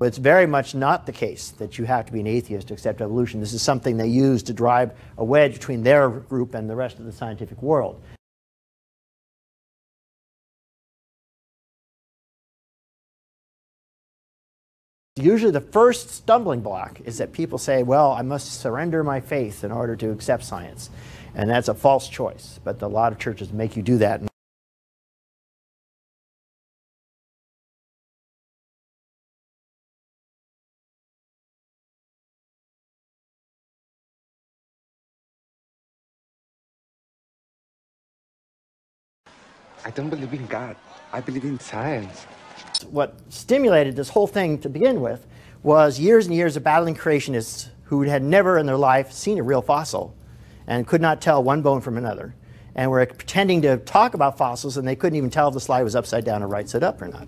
It's very much not the case that you have to be an atheist to accept evolution. This is something they use to drive a wedge between their group and the rest of the scientific world. Usually, the first stumbling block is that people say, Well, I must surrender my faith in order to accept science. And that's a false choice. But a lot of churches make you do that. I don't believe in God. I believe in science. What stimulated this whole thing to begin with was years and years of battling creationists who had never in their life seen a real fossil and could not tell one bone from another and we were pretending to talk about fossils and they couldn't even tell if the slide was upside down or right side up or not.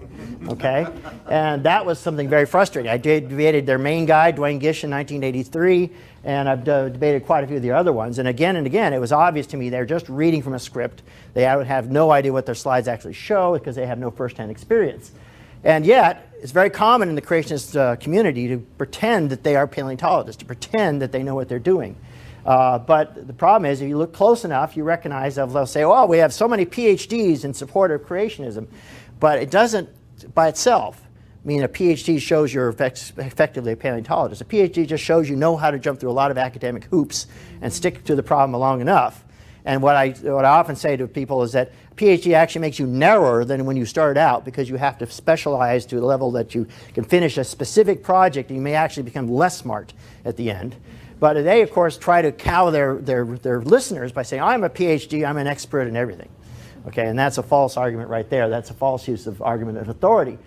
Okay? and that was something very frustrating. I debated their main guy, Duane Gish, in 1983, and I've debated quite a few of the other ones. And again and again, it was obvious to me they're just reading from a script. They have no idea what their slides actually show because they have no firsthand experience. And yet, it's very common in the creationist uh, community to pretend that they are paleontologists, to pretend that they know what they're doing. Uh, but the problem is, if you look close enough, you recognize that they'll say, "Oh, we have so many PhDs in support of creationism," but it doesn't, by itself, mean a PhD shows you're effectively a paleontologist. A PhD just shows you know how to jump through a lot of academic hoops and stick to the problem long enough. And what I, what I often say to people is that PhD actually makes you narrower than when you start out because you have to specialize to a level that you can finish a specific project and you may actually become less smart at the end. But they, of course, try to cow their, their, their listeners by saying, I'm a PhD, I'm an expert in everything. Okay, and that's a false argument right there. That's a false use of argument of authority.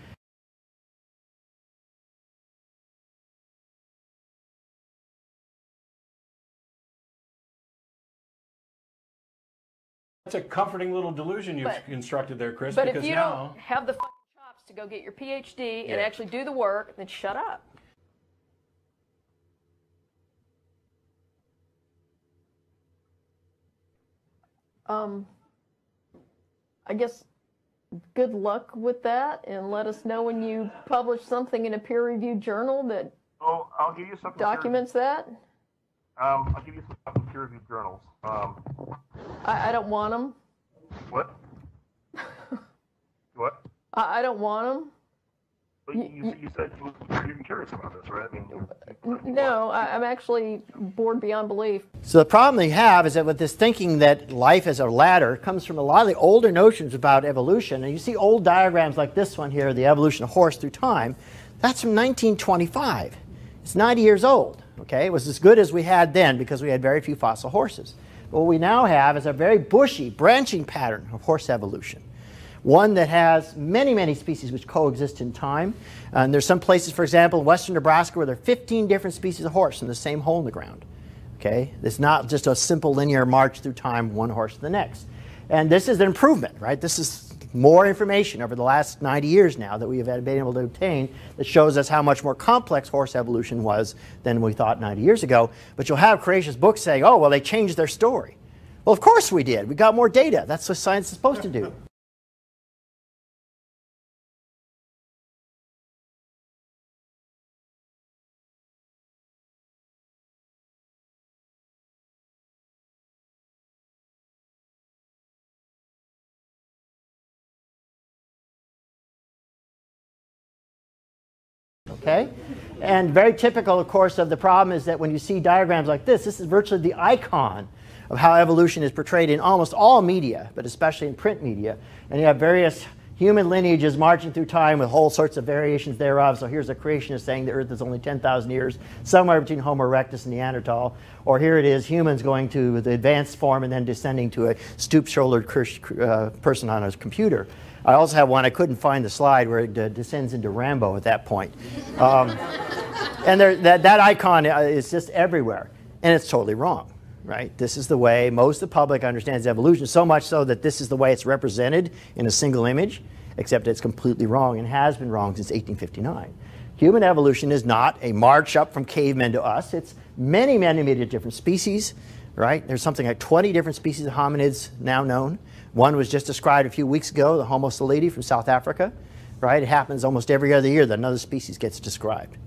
That's a comforting little delusion you've But- constructed there, Chris. But because if you now, don't have the fucking chops to go get your PhD and actually do the work, then shut up. Um, I guess good luck with that, and let us know when you publish something in a peer-reviewed journal that Oh, I'll give you some documents that. Um, I'll give you some peer-reviewed journals. Um, I, I don't want them. what? what? I, I don't want them. But you, you, you said you were curious about this, right? I mean, you, No, I, I'm actually bored beyond belief. So the problem they have is that with this thinking that life is a ladder comes from a lot of the older notions about evolution. And you see old diagrams like this one here, the evolution of horse through time. That's from 1925. It's 90 years old. Okay, it was as good as we had then because we had very few fossil horses. But what we now have is a very bushy, branching pattern of horse evolution. One that has many, many species which coexist in time. And there's some places, for example, in western Nebraska, where there are 15 different species of horse in the same hole in the ground. Okay, it's not just a simple linear march through time, one horse to the next. And this is an improvement, right? This is more information over the last 90 years now that we have been able to obtain that shows us how much more complex horse evolution was than we thought 90 years ago. But you'll have creationist books saying, oh, well, they changed their story. Well, of course we did. We got more data. That's what science is supposed to do. Okay? And very typical, of course, of the problem is that when you see diagrams like this, this is virtually the icon of how evolution is portrayed in almost all media, but especially in print media. And you have various human lineage is marching through time with whole sorts of variations thereof. So here's a creationist saying the Earth is only 10,000 years, somewhere between Homo erectus and Neanderthal. Or here it is, humans going to the advanced form and then descending to a stoop-shouldered uh, person on a computer. I also have one, I couldn't find the slide where it uh, descends into Rambo at that point. Um, and there, that, that icon uh, is just everywhere. And it's totally wrong, right? This is the way most of the public understands evolution, so much so that this is the way it's represented in a single image, except it's completely wrong and has been wrong since 1859. Human evolution is not a march up from cavemen to us. It's many, many, many different species, right? There's something like 20 different species of hominids now known. One was just described a few weeks ago, the Homo naledi from South Africa. right? It happens almost every other year that another species gets described.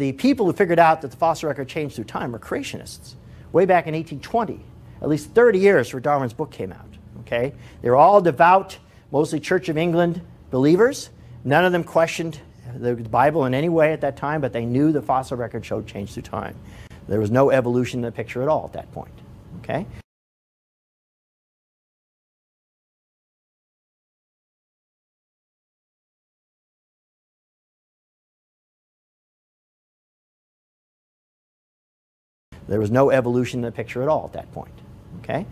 The people who figured out that the fossil record changed through time were creationists. Way back in 1820, at least 30 years before Darwin's book came out. Okay? They were all devout, mostly Church of England believers. None of them questioned the Bible in any way at that time, but they knew the fossil record showed change through time. There was no evolution in the picture at all at that point. Okay? There was no evolution in the picture at all at that point. Okay?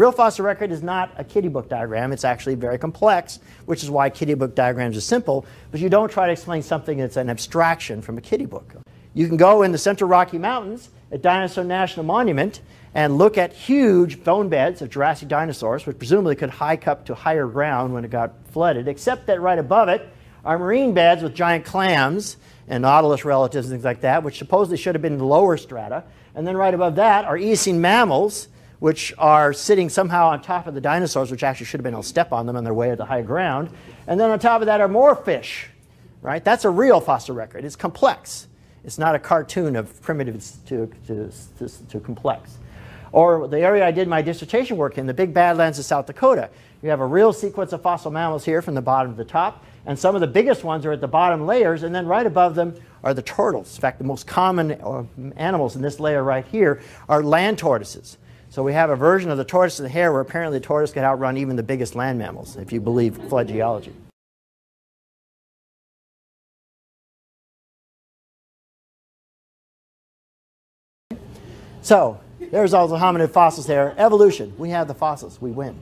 Real fossil record is not a kitty book diagram. It's actually very complex, which is why kitty book diagrams are simple, but you don't try to explain something that's an abstraction from a kitty book. You can go in the Central Rocky Mountains at Dinosaur National Monument and look at huge bone beds of Jurassic dinosaurs, which presumably could hike up to higher ground when it got flooded, except that right above it are marine beds with giant clams and nautilus relatives and things like that, which supposedly should have been in the lower strata. And then right above that are Eocene mammals which are sitting somehow on top of the dinosaurs, which actually should have been able to step on them on their way to the high ground. And then on top of that are more fish, right? That's a real fossil record. It's complex. It's not a cartoon of primitive to, to, to, to complex. Or the area I did my dissertation work in, the big badlands of South Dakota. You have a real sequence of fossil mammals here from the bottom to the top, and some of the biggest ones are at the bottom layers, and then right above them are the turtles. In fact, the most common uh, animals in this layer right here are land tortoises. So we have a version of the tortoise and the hare where apparently the tortoise can outrun even the biggest land mammals, if you believe flood geology. So there's all the hominid fossils there. Evolution. We have the fossils. We win.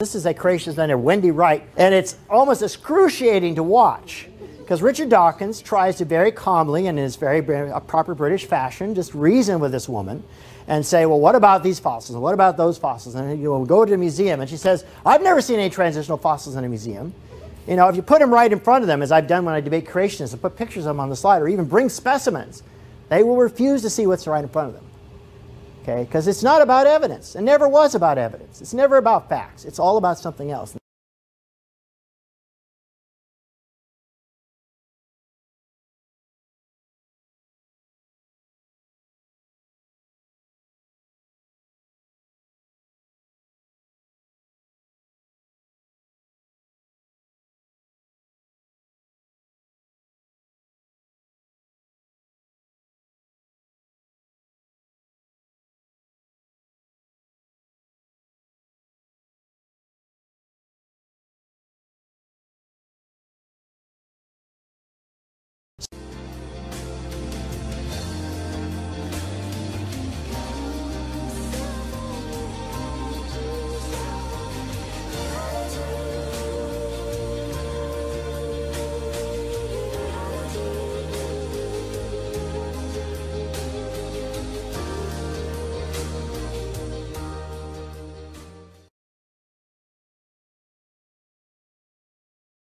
This is a creationist designer, Wendy Wright, and it's almost excruciating to watch because Richard Dawkins tries to very calmly and in his very uh, proper British fashion just reason with this woman and say, well, what about these fossils and what about those fossils? And you we'll go to the museum, and she says, I've never seen any transitional fossils in a museum. You know, if you put them right in front of them, as I've done when I debate creationists, and put pictures of them on the slide, or even bring specimens, they will refuse to see what's right in front of them okay? Because it's not about evidence. It never was about evidence. It's never about facts. It's all about something else.